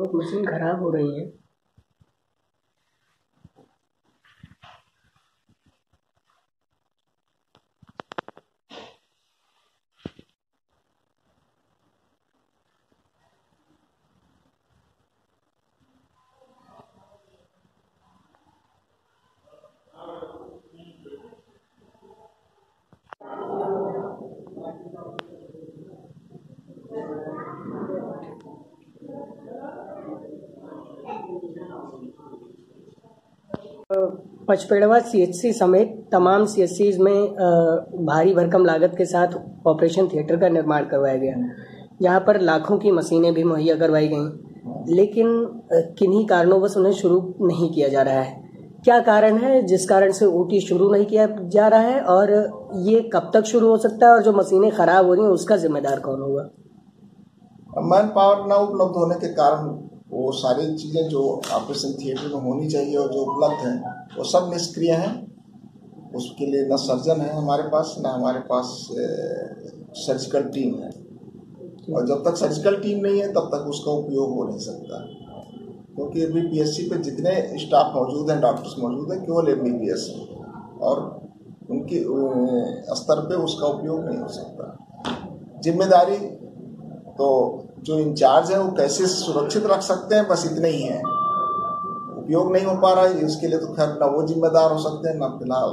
Machine खराब हो रही है। पचपेड़वा सीएचसी समेत तमाम सीएचसी में भारी भरकम लागत के साथ ऑपरेशन थिएटर का निर्माण करवाया गया। जहाँ पर लाखों की मशीनें भी मुहैया करवाई गई, लेकिन किन्हीं कारणों बस उन्हें शुरू नहीं किया जा रहा है। क्या कारण है जिस कारण से ओटी शुरू नहीं किया जा रहा है और ये कब तक शुरू हो सकता है और जो मशीनें खराब हो रही हैं उसका जिम्मेदार कौन होगा? मैन पावर ना उपलब्ध होने के कारण वो सारी चीज़ें जो ऑपरेशन थिएटर में होनी चाहिए और जो उपलब्ध हैं, वो सब निष्क्रिय हैं। उसके लिए न सर्जन है हमारे पास, न हमारे पास सर्जिकल टीम है। और जब तक सर्जिकल टीम नहीं है, तब तक उसका उपयोग हो नहीं सकता। क्योंकि अभी पीएससी पे जितने स्टाफ मौजूद हैं डॉक्टर्स मौजूद हैं, केवल एम बी और उनके स्तर पे उसका उपयोग नहीं हो सकता। ज़िम्मेदारी तो जो इंचार्ज है वो कैसे सुरक्षित रख सकते हैं, बस इतने ही हैं। उपयोग नहीं हो पा रहा है, उसके लिए तो खैर ना वो जिम्मेदार हो सकते हैं, ना फ़िलहाल।